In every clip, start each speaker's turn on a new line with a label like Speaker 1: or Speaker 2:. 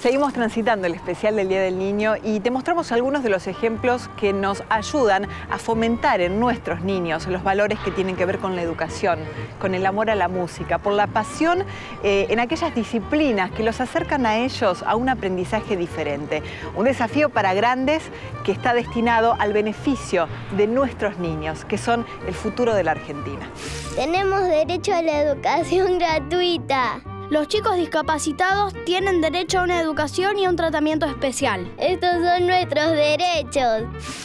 Speaker 1: Seguimos transitando el especial del Día del Niño y te mostramos algunos de los ejemplos que nos ayudan a fomentar en nuestros niños los valores que tienen que ver con la educación, con el amor a la música, por la pasión eh, en aquellas disciplinas que los acercan a ellos a un aprendizaje diferente. Un desafío para grandes que está destinado al beneficio de nuestros niños, que son el futuro de la Argentina.
Speaker 2: Tenemos derecho a la educación gratuita.
Speaker 3: Los chicos discapacitados tienen derecho a una educación y a un tratamiento especial.
Speaker 2: Estos son nuestros derechos.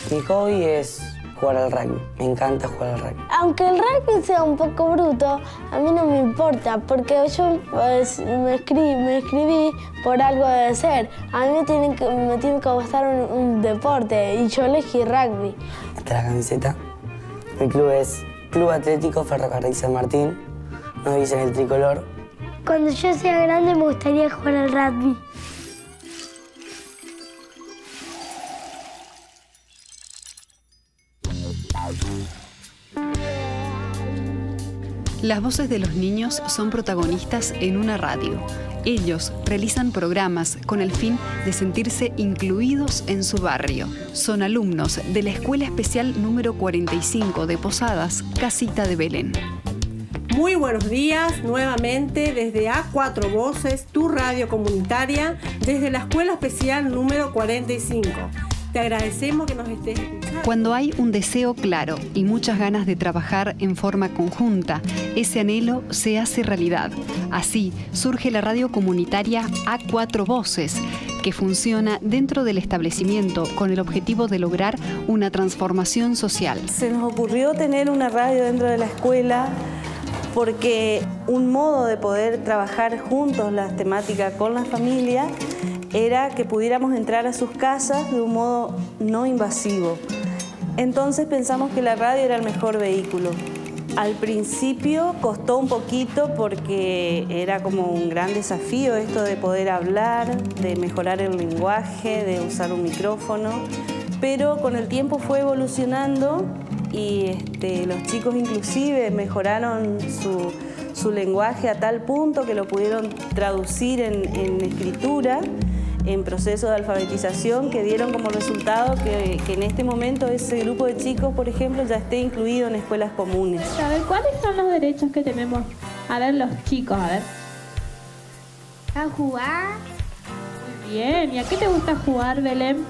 Speaker 4: Mi hobby es jugar al rugby. Me encanta jugar al rugby.
Speaker 5: Aunque el rugby sea un poco bruto, a mí no me importa, porque yo pues, me, escribí, me escribí por algo de ser. A mí me tiene que, me tiene que gustar un, deporte y yo elegí rugby.
Speaker 4: Esta es la camiseta. Mi club es Club Atlético Ferrocarril San Martín. Nos dicen el tricolor
Speaker 2: cuando yo sea grande me gustaría jugar al rugby.
Speaker 6: Las voces de los niños son protagonistas en una radio. Ellos realizan programas con el fin de sentirse incluidos en su barrio. Son alumnos de la Escuela Especial número 45 de Posadas, Casita de Belén.
Speaker 7: Muy buenos días nuevamente desde A4 Voces, tu radio comunitaria, desde la Escuela Especial número 45. Te agradecemos que nos estés escuchando.
Speaker 6: Cuando hay un deseo claro y muchas ganas de trabajar en forma conjunta, ese anhelo se hace realidad. Así surge la radio comunitaria A4 Voces, que funciona dentro del establecimiento con el objetivo de lograr una transformación social.
Speaker 8: Se nos ocurrió tener una radio dentro de la escuela porque un modo de poder trabajar juntos las temáticas con la familia era que pudiéramos entrar a sus casas de un modo no invasivo. Entonces pensamos que la radio era el mejor vehículo. Al principio costó un poquito porque era como un gran desafío esto de poder hablar, de mejorar el lenguaje, de usar un micrófono, pero con el tiempo fue evolucionando y este, los chicos inclusive mejoraron su, lenguaje a tal punto que lo pudieron traducir en, escritura en proceso de alfabetización que dieron como resultado que, en este momento ese grupo de chicos, por ejemplo, ya esté incluido en escuelas comunes.
Speaker 9: A ver, ¿cuáles son los derechos que tenemos? A ver, los chicos, a ver.
Speaker 2: A jugar.
Speaker 9: Muy bien, ¿y a qué te gusta jugar, Belén?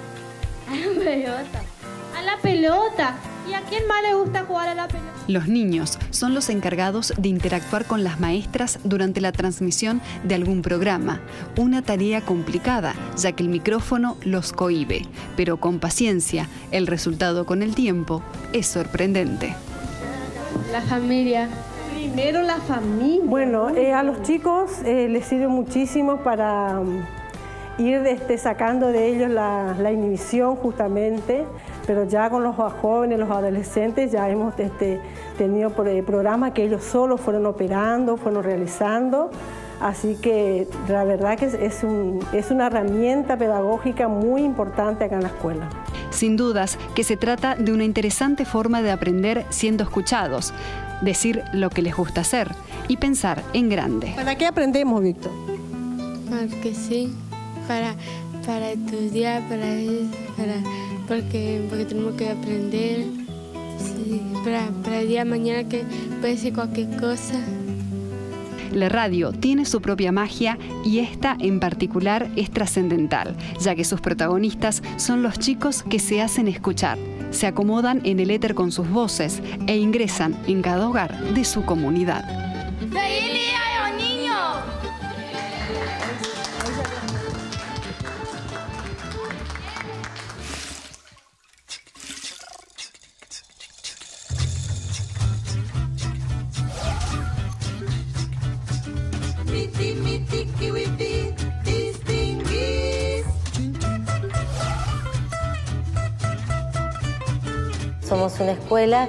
Speaker 2: A la pelota.
Speaker 9: A la pelota. ¿Y a quién más le gusta jugar a la pelota?
Speaker 6: Los niños son los encargados de interactuar con las maestras durante la transmisión de algún programa. Una tarea complicada, ya que el micrófono los cohíbe, pero con paciencia, el resultado con el tiempo es sorprendente.
Speaker 9: La familia. Primero la familia.
Speaker 7: Bueno, eh, a los chicos eh, les sirve muchísimo para ir este, sacando de ellos la, inhibición justamente, pero ya con los jóvenes, los adolescentes, ya hemos este, tenido eh, programas que ellos solos fueron operando, fueron realizando, así que la verdad que es, es una herramienta pedagógica muy importante acá en la escuela.
Speaker 6: Sin dudas que se trata de una interesante forma de aprender siendo escuchados, decir lo que les gusta hacer y pensar en grande.
Speaker 7: ¿Para qué aprendemos, Víctor?
Speaker 5: Porque sí para, para estudiar, para, para porque, porque tenemos que aprender, para, para el día de mañana que puede ser cualquier cosa.
Speaker 6: La radio tiene su propia magia y esta en particular es trascendental, ya que sus protagonistas son los chicos que se hacen escuchar, se acomodan en el éter con sus voces e ingresan en cada hogar de su comunidad.
Speaker 10: Somos una escuela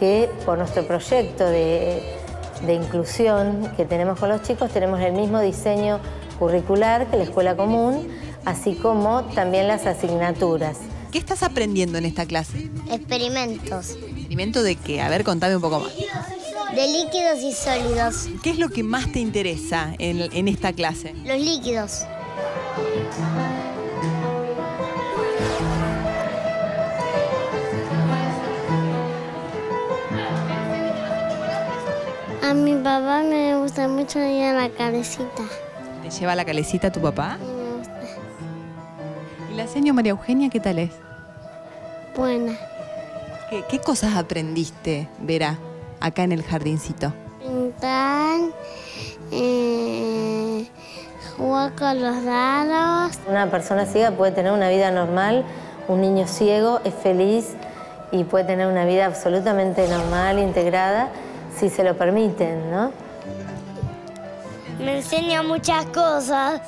Speaker 10: que por nuestro proyecto de, inclusión que tenemos con los chicos tenemos el mismo diseño curricular que la escuela común, así como también las asignaturas.
Speaker 1: ¿Qué estás aprendiendo en esta clase?
Speaker 2: Experimentos.
Speaker 1: ¿Experimento de qué? A ver, contame un poco más.
Speaker 2: De líquidos y sólidos.
Speaker 1: ¿Qué es lo que más te interesa en, en esta clase?
Speaker 2: Los líquidos. Papá me gusta mucho ir a la calecita.
Speaker 11: ¿Te lleva a la calecita tu papá?
Speaker 2: Me gusta.
Speaker 11: ¿Y la señora María Eugenia qué tal es?
Speaker 2: Buena.
Speaker 11: ¿Qué, qué cosas aprendiste, Vera, acá en el jardincito?
Speaker 2: Pintar, eh, jugar con los dados.
Speaker 10: Una persona ciega puede tener una vida normal, un niño ciego es feliz y puede tener una vida absolutamente normal, integrada, si se lo permiten, ¿no?
Speaker 2: Me enseña muchas cosas.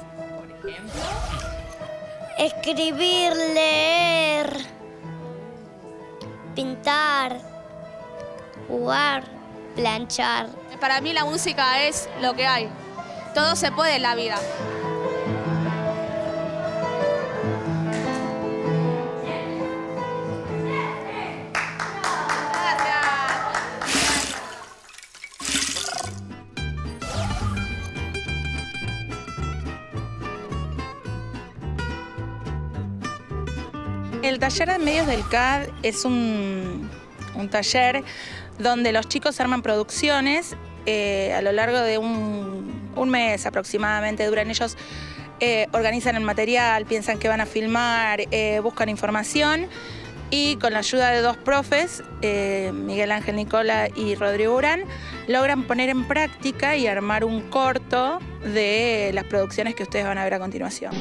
Speaker 2: Escribir, leer, pintar, jugar, planchar.
Speaker 12: Para mí la música es lo que hay. Todo se puede en la vida.
Speaker 13: El taller de medios del CAD es un, taller donde los chicos arman producciones eh, a lo largo de un, mes aproximadamente. Duran ellos, eh, organizan el material, piensan que van a filmar, eh, buscan información y con la ayuda de dos profes, Miguel Ángel Nicola y Rodrigo Urán, logran poner en práctica y armar un corto de las producciones que ustedes van a ver a continuación.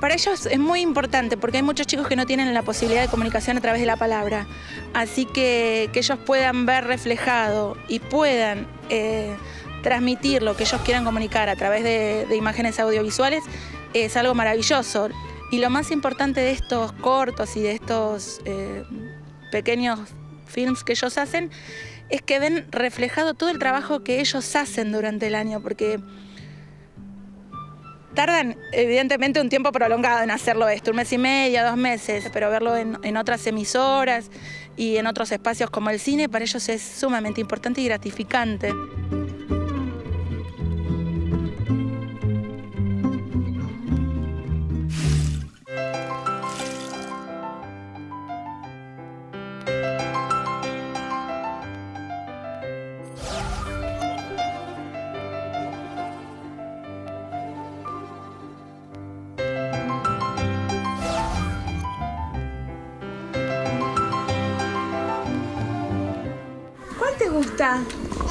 Speaker 13: Para ellos es muy importante porque hay muchos chicos que no tienen la posibilidad de comunicación a través de la palabra. Así que que ellos puedan ver reflejado y puedan eh, transmitir lo que ellos quieran comunicar a través de, imágenes audiovisuales es algo maravilloso. Y lo más importante de estos cortos y de estos eh, pequeños films que ellos hacen es que ven reflejado todo el trabajo que ellos hacen durante el año, porque tardan evidentemente un tiempo prolongado en hacerlo esto, un mes y medio, dos meses, pero verlo en, otras emisoras y en otros espacios como el cine, para ellos es sumamente importante y gratificante.
Speaker 14: Gusta?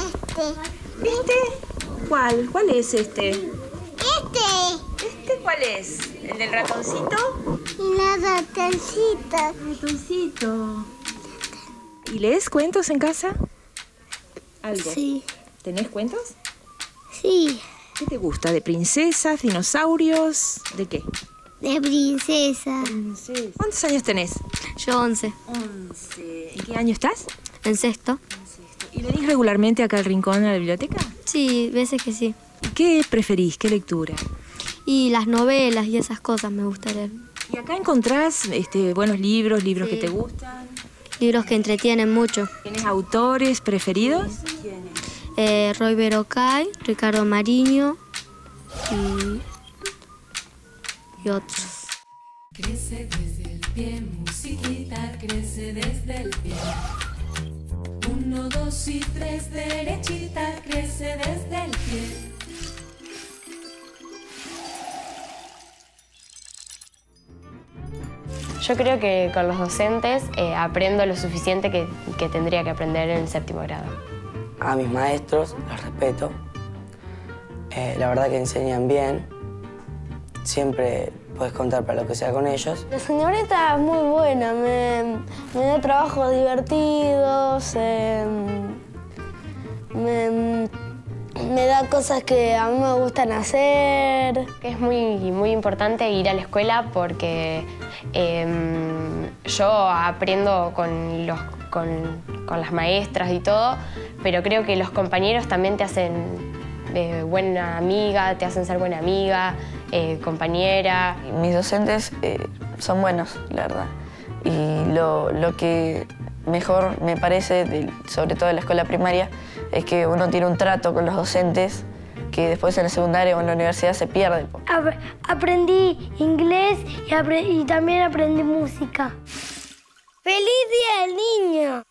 Speaker 2: Este.
Speaker 14: ¿Este? ¿Cuál? ¿Cuál es este?
Speaker 2: Este.
Speaker 14: ¿Este cuál es? ¿El del ratoncito?
Speaker 2: Y la ratoncita.
Speaker 14: Ratoncito. ¿Y lees cuentos en casa? ¿Algo?
Speaker 2: Sí.
Speaker 14: ¿Tenés cuentos?
Speaker 2: Sí.
Speaker 14: ¿Qué te gusta? ¿De princesas, dinosaurios? ¿De qué?
Speaker 2: De princesa.
Speaker 14: ¿Cuántos años tenés?
Speaker 3: Yo 11.
Speaker 14: 11. ¿En qué año estás?
Speaker 3: En sexto.
Speaker 14: ¿Y venís regularmente acá al rincón a la biblioteca?
Speaker 3: Sí, veces que sí.
Speaker 14: ¿Y qué preferís? ¿Qué lectura?
Speaker 3: Y las novelas y esas cosas me gusta leer.
Speaker 14: ¿Y acá encontrás este, buenos libros, libros
Speaker 3: Sí.
Speaker 14: que te gustan?
Speaker 3: Libros que entretienen mucho.
Speaker 14: ¿Tienes autores preferidos?
Speaker 3: Eh, Roy Berocay, Ricardo Mariño y, y otros.
Speaker 15: Crece desde el pie, musiquita, crece desde el pie. Uno, dos y tres, derechita, crece desde el pie.
Speaker 16: Yo creo que con los docentes eh, aprendo lo suficiente que, que tendría que aprender en el séptimo grado.
Speaker 4: A mis maestros los respeto. Eh, la verdad que enseñan bien. Siempre puedes contar para lo que sea con ellos.
Speaker 5: La señorita es muy buena, me, me da trabajos divertidos, eh, me, me da cosas que a mí me gustan hacer.
Speaker 16: Es muy, muy importante ir a la escuela porque em, yo aprendo con, los, con, con las maestras y todo, pero creo que los compañeros también te hacen eh, buena amiga, te hacen ser buena amiga, eh, compañera.
Speaker 17: Mis docentes eh, son buenos, la verdad. Y lo, lo que mejor me parece, de- sobre todo en la escuela primaria, es que uno tiene un trato con los docentes que después en la secundaria o en la universidad se pierde.
Speaker 2: Ap- aprendí inglés y, apre- y también aprendí música. ¡Feliz Día del Niño!